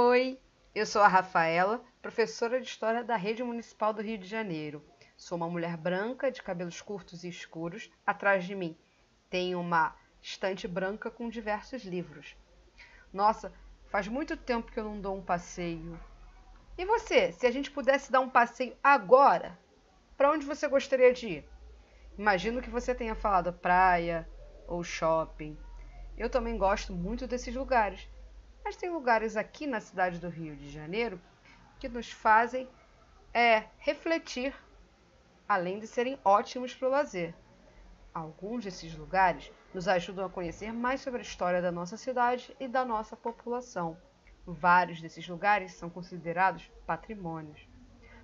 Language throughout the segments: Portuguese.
Oi, eu sou a Rafaela, professora de História da Rede Municipal do Rio de Janeiro. Sou uma mulher branca, de cabelos curtos e escuros. Atrás de mim tem uma estante branca com diversos livros. Nossa, faz muito tempo que eu não dou um passeio. E você, se a gente pudesse dar um passeio agora, para onde você gostaria de ir? Imagino que você tenha falado praia ou shopping. Eu também gosto muito desses lugares. Mas tem lugares aqui na cidade do Rio de Janeiro que nos fazem é, refletir, além de serem ótimos para o lazer. Alguns desses lugares nos ajudam a conhecer mais sobre a história da nossa cidade e da nossa população. Vários desses lugares são considerados patrimônios.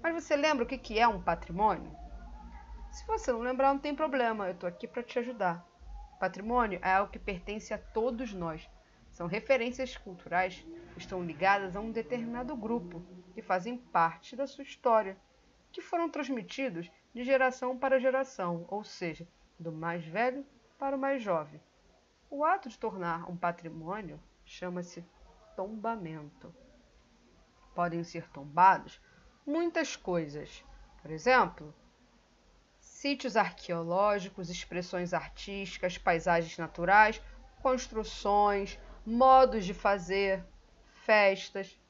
Mas você lembra o que é um patrimônio? Se você não lembrar, não tem problema, eu estou aqui para te ajudar. Patrimônio é algo que pertence a todos nós. São referências culturais que estão ligadas a um determinado grupo, que fazem parte da sua história, que foram transmitidos de geração para geração, ou seja, do mais velho para o mais jovem. O ato de tornar um patrimônio chama-se tombamento. Podem ser tombados muitas coisas. Por exemplo, sítios arqueológicos, expressões artísticas, paisagens naturais, construções, modos de fazer, festas.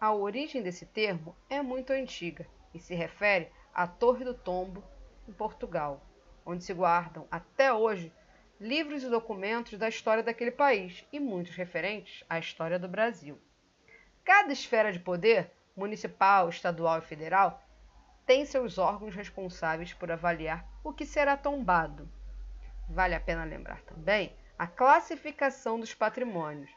A origem desse termo é muito antiga e se refere à Torre do Tombo, em Portugal, onde se guardam até hoje livros e documentos da história daquele país e muitos referentes à história do Brasil. Cada esfera de poder, municipal, estadual e federal, tem seus órgãos responsáveis por avaliar o que será tombado. Vale a pena lembrar também a classificação dos patrimônios.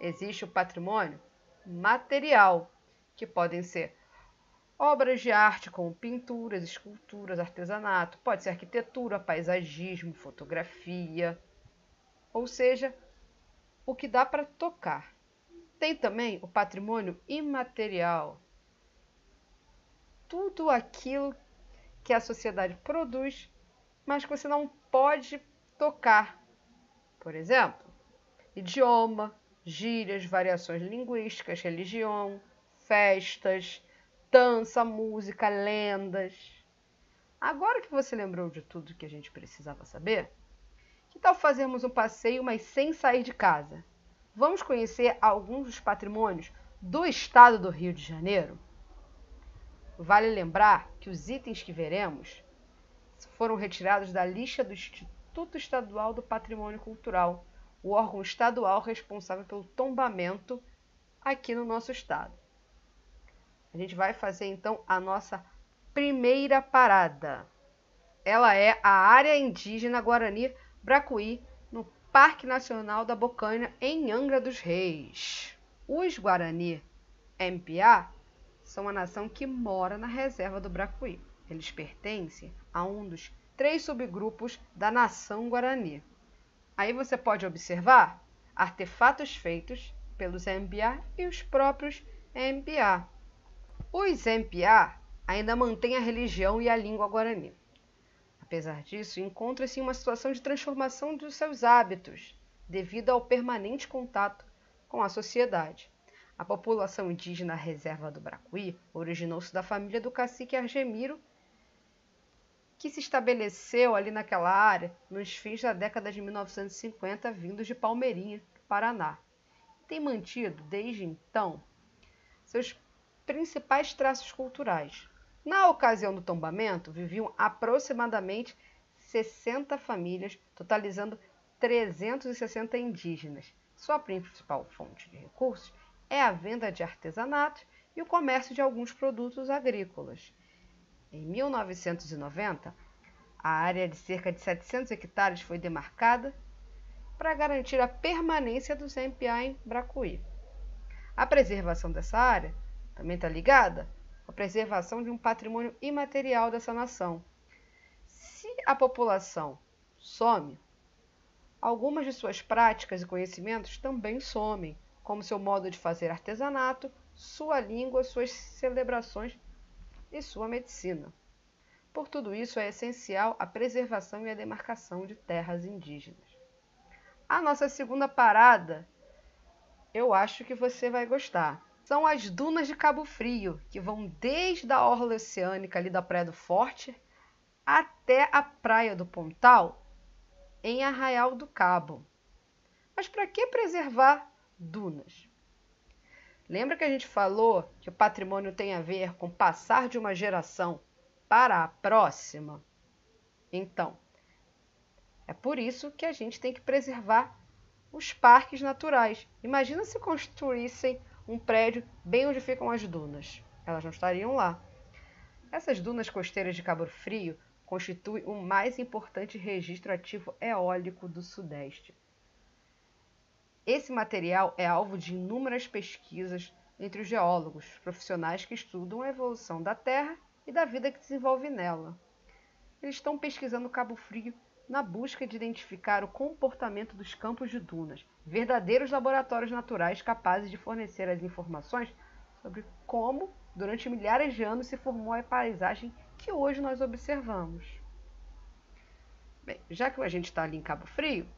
Existe o patrimônio material, que podem ser obras de arte como pinturas, esculturas, artesanato, pode ser arquitetura, paisagismo, fotografia, ou seja, o que dá para tocar. Tem também o patrimônio imaterial, tudo aquilo que a sociedade produz, mas que você não pode tocar. Por exemplo, idioma, gírias, variações linguísticas, religião, festas, dança, música, lendas. Agora que você lembrou de tudo que a gente precisava saber, que tal fazermos um passeio, mas sem sair de casa? Vamos conhecer alguns dos patrimônios do estado do Rio de Janeiro? Vale lembrar que os itens que veremos foram retirados da lista do Instituto Estadual do Patrimônio Cultural, o órgão estadual responsável pelo tombamento aqui no nosso estado. A gente vai fazer então a nossa primeira parada. Ela é a área indígena Guarani Bracuí, no Parque Nacional da Bocaina, em Angra dos Reis. Os Guarani MPA são a nação que mora na reserva do Bracuí. Eles pertencem a um dos três subgrupos da nação Guarani. Aí você pode observar artefatos feitos pelos MPA e os próprios MPA. Os MPA ainda mantêm a religião e a língua guarani. Apesar disso, encontram-se em uma situação de transformação dos seus hábitos, devido ao permanente contato com a sociedade. A população indígena reserva do Bracuí originou-se da família do cacique Argemiro, que se estabeleceu ali naquela área nos fins da década de 1950, vindos de Palmeirinha, Paraná. Tem mantido, desde então, seus principais traços culturais. Na ocasião do tombamento, viviam aproximadamente 60 famílias, totalizando 360 indígenas. Sua principal fonte de recursos é a venda de artesanato e o comércio de alguns produtos agrícolas. Em 1990, a área de cerca de 700 hectares foi demarcada para garantir a permanência dos MPA em Bracuí. A preservação dessa área também está ligada à preservação de um patrimônio imaterial dessa nação. Se a população some, algumas de suas práticas e conhecimentos também somem, como seu modo de fazer artesanato, sua língua, suas celebrações e sua medicina. Por tudo isso, é essencial a preservação e a demarcação de terras indígenas. A nossa segunda parada, eu acho que você vai gostar. são as dunas de Cabo Frio, que vão desde a orla oceânica ali da Praia do Forte até a Praia do Pontal, em Arraial do Cabo. Mas para que preservar dunas? Lembra que a gente falou que o patrimônio tem a ver com passar de uma geração para a próxima? Então, é por isso que a gente tem que preservar os parques naturais. Imagina se construíssem um prédio bem onde ficam as dunas. Elas não estariam lá. Essas dunas costeiras de Cabo Frio constituem o mais importante registro ativo eólico do Sudeste. Esse material é alvo de inúmeras pesquisas entre os geólogos, profissionais que estudam a evolução da Terra e da vida que desenvolve nela. Eles estão pesquisando Cabo Frio na busca de identificar o comportamento dos campos de dunas, verdadeiros laboratórios naturais capazes de fornecer as informações sobre como, durante milhares de anos, se formou a paisagem que hoje nós observamos. Bem, já que a gente está ali em Cabo Frio,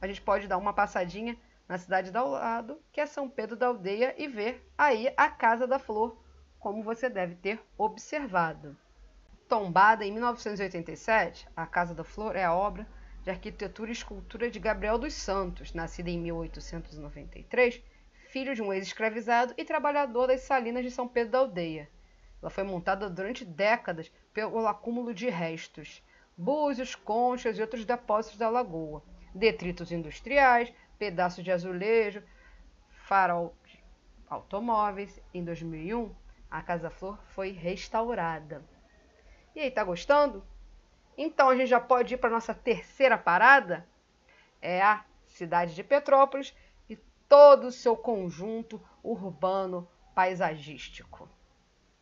a gente pode dar uma passadinha na cidade do lado, que é São Pedro da Aldeia, e ver aí a Casa da Flor, como você deve ter observado. Tombada em 1987, a Casa da Flor é a obra de arquitetura e escultura de Gabriel dos Santos, nascido em 1893, filho de um ex-escravizado e trabalhador das salinas de São Pedro da Aldeia. Ela foi montada durante décadas pelo acúmulo de restos, búzios, conchas e outros depósitos da lagoa, detritos industriais, pedaços de azulejo, farol de automóveis. Em 2001, a Casa Flor foi restaurada. E aí, tá gostando? Então a gente já pode ir para nossa terceira parada? É a cidade de Petrópolis e todo o seu conjunto urbano paisagístico.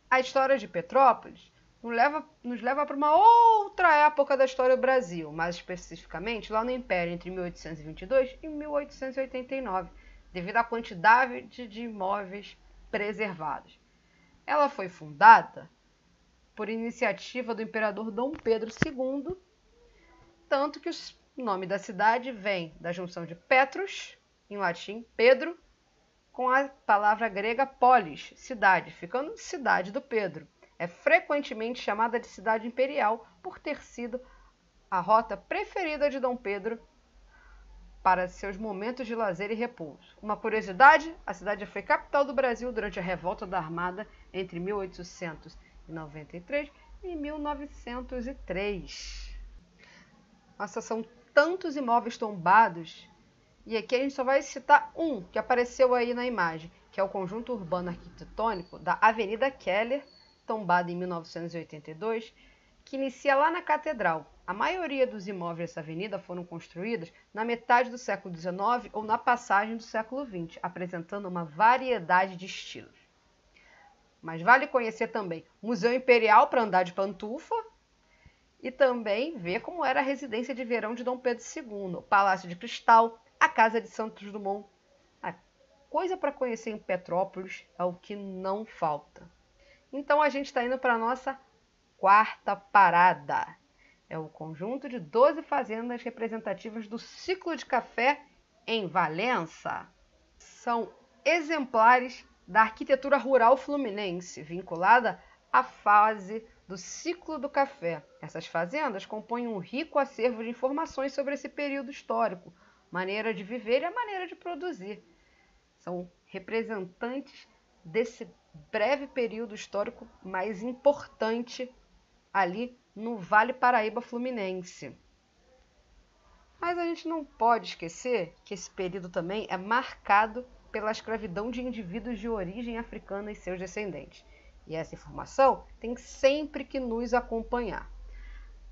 A história de Petrópolis nos leva, nos leva para uma outra época da história do Brasil, mais especificamente lá no Império, entre 1822 e 1889, devido à quantidade de imóveis preservados. Ela foi fundada por iniciativa do imperador Dom Pedro II, tanto que o nome da cidade vem da junção de Petrus, em latim Pedro, com a palavra grega polis, cidade, ficando cidade do Pedro. É frequentemente chamada de cidade imperial por ter sido a rota preferida de Dom Pedro para seus momentos de lazer e repouso. Uma curiosidade: a cidade foi capital do Brasil durante a revolta da Armada entre 1800 1993 e 1903. Nossa, são tantos imóveis tombados e aqui a gente só vai citar um que apareceu aí na imagem, que é o conjunto urbano arquitetônico da Avenida Keller, tombado em 1982, que inicia lá na Catedral. A maioria dos imóveis dessa avenida foram construídos na metade do século XIX ou na passagem do século XX, apresentando uma variedade de estilos. Mas vale conhecer também o Museu Imperial para andar de pantufa e também ver como era a residência de verão de Dom Pedro II, o Palácio de Cristal, a Casa de Santos Dumont. A coisa para conhecer em Petrópolis é o que não falta. Então a gente está indo para a nossa quarta parada. É o conjunto de 12 fazendas representativas do ciclo de café em Valença. São exemplares da arquitetura rural fluminense, vinculada à fase do ciclo do café. Essas fazendas compõem um rico acervo de informações sobre esse período histórico, maneira de viver e a maneira de produzir. São representantes desse breve período histórico mais importante ali no Vale Paraíba Fluminense. Mas a gente não pode esquecer que esse período também é marcado pela escravidão de indivíduos de origem africana e seus descendentes. E essa informação tem sempre que nos acompanhar.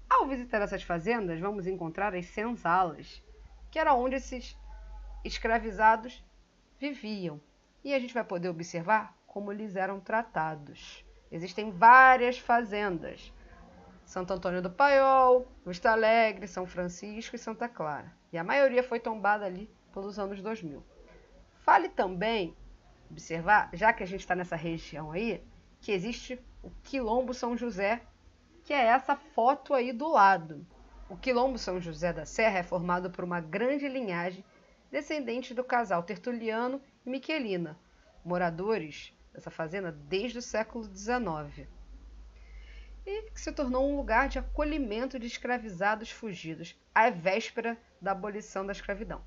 Ao visitar essas fazendas, vamos encontrar as senzalas, que era onde esses escravizados viviam. E a gente vai poder observar como eles eram tratados. Existem várias fazendas. Santo Antônio do Paiol, Vista Alegre, São Francisco e Santa Clara. E a maioria foi tombada ali pelos anos 2000. Vale também observar, já que a gente está nessa região aí, que existe o Quilombo São José, que é essa foto aí do lado. O Quilombo São José da Serra é formado por uma grande linhagem descendente do casal Tertuliano e Miquelina, moradores dessa fazenda desde o século XIX e que se tornou um lugar de acolhimento de escravizados fugidos, à véspera da abolição da escravidão.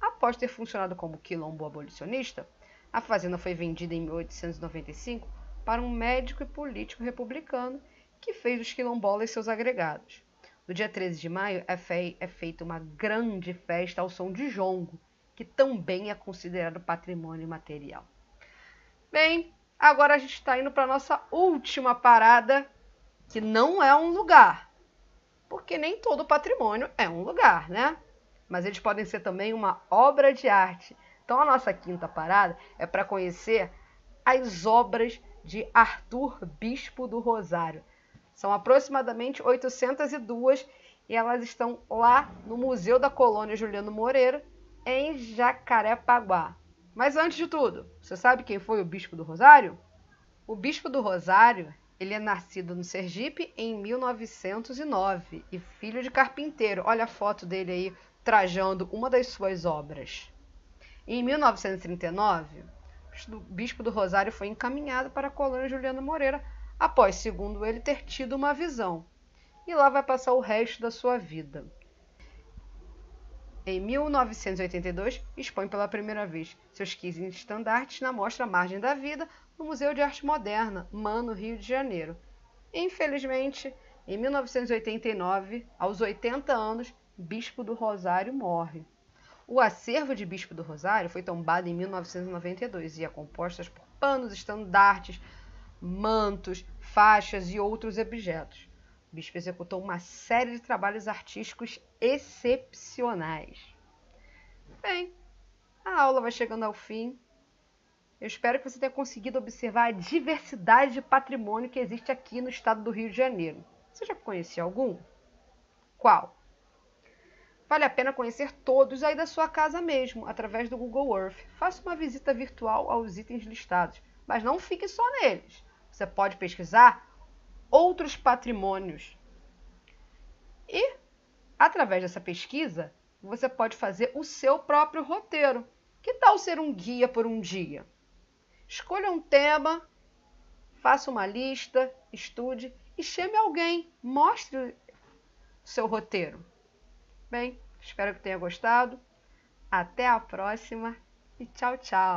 Após ter funcionado como quilombo abolicionista, a fazenda foi vendida em 1895 para um médico e político republicano que fez dos quilombolas seus agregados. No dia 13 de maio é, fe é feita uma grande festa ao som de jongo, que também é considerado patrimônio material. Bem, agora a gente está indo para nossa última parada, que não é um lugar. Porque nem todo patrimônio é um lugar, né? Mas eles podem ser também uma obra de arte. Então a nossa quinta parada é para conhecer as obras de Arthur Bispo do Rosário. São aproximadamente 802 e elas estão lá no Museu da Colônia Juliano Moreira, em Jacarepaguá. Mas antes de tudo, você sabe quem foi o Bispo do Rosário? O Bispo do Rosário ele é nascido no Sergipe em 1909 e filho de carpinteiro. Olha a foto dele aí trajando uma das suas obras. Em 1939, o bispo do Rosário foi encaminhado para a colônia Juliana Moreira após, segundo ele, ter tido uma visão. E lá vai passar o resto da sua vida. Em 1982, expõe pela primeira vez seus 15 estandartes na mostra Margem da Vida, no Museu de Arte Moderna, Mano, Rio de Janeiro. Infelizmente, em 1989, aos 80 anos, Bispo do Rosário morre. O acervo de Bispo do Rosário foi tombado em 1992 e é composto por panos, estandartes, mantos, faixas e outros objetos. Bispo executou uma série de trabalhos artísticos excepcionais. Bem, a aula vai chegando ao fim. Eu espero que você tenha conseguido observar a diversidade de patrimônio que existe aqui no estado do Rio de Janeiro. Você já conhecia algum? Qual? Vale a pena conhecer todos aí da sua casa mesmo, através do Google Earth. Faça uma visita virtual aos itens listados, mas não fique só neles. Você pode pesquisar outros patrimônios. E, através dessa pesquisa, você pode fazer o seu próprio roteiro. Que tal ser um guia por um dia? Escolha um tema, faça uma lista, estude e chame alguém, mostre o seu roteiro. Bem, espero que tenha gostado. Até a próxima e tchau, tchau!